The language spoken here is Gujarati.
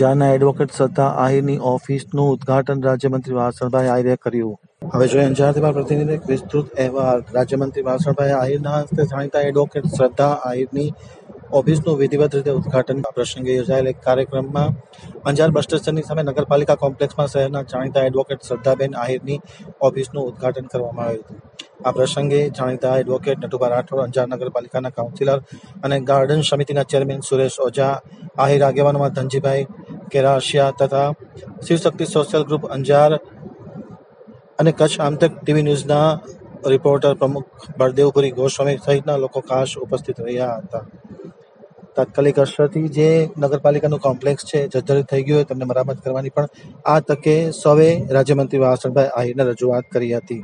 અંજારના એડવોકેટ શ્રદ્ધા આહિરની ઓફિસનું ઉદ્ઘાટન રાજ્યમંત્રી વાસણભાઈ આહિરે કર્યું. હવે જોઈએ અંજારથી મારા પ્રતિનિધિ વિસ્તૃત અહેવાલ. રાજ્યમંત્રી વાસણભાઈ આહિરના હસ્તે જાણીતા એડવોકેટ શ્રદ્ધા આહિરની ઓફિસનું વિધિવત રીતે ઉદઘાટન પ્રસંગે યોજાયેલ એક કાર્યક્રમમાં અંજાર બસ સ્ટેશનની સામે નગરપાલિકા કોમ્પ્લેક્સમાં શહેરના જાણીતા એડવોકેટ શ્રદ્ધાબેન આહિરની ઓફિસનું ઉદ્ઘાટન કરવામાં આવ્યું હતું. આ પ્રસંગે જાણીતા એડવોકેટ નટુભા રાઠોડ, અંજાર નગરપાલિકાના કાઉન્સિલર અને ગાર્ડન સમિતિના ચેરમેન સુરેશ ઓઝા, આહિર આગેવાનોમાં ધનજીભાઈ કેરાશિયા તથા શિવશક્તિ સોશિયલ ગ્રુપ અંજાર અને કચ્છ આમતક ટીવી ન્યૂઝના રિપોર્ટર પ્રમુખ બળદેવપુરી ગોસ્વામી સહિતના લોકો ખાસ ઉપસ્થિત રહ્યા હતા. તાત્કાલિક અસરથી જે નગરપાલિકાનું કોમ્પ્લેક્સ છે, જર્જરિત થઈ ગયું હોય તેમને મરામત કરવાની પણ આ તકે સૌએ રાજ્યમંત્રી વાસણભાઈ આહિરને રજૂઆત કરી હતી.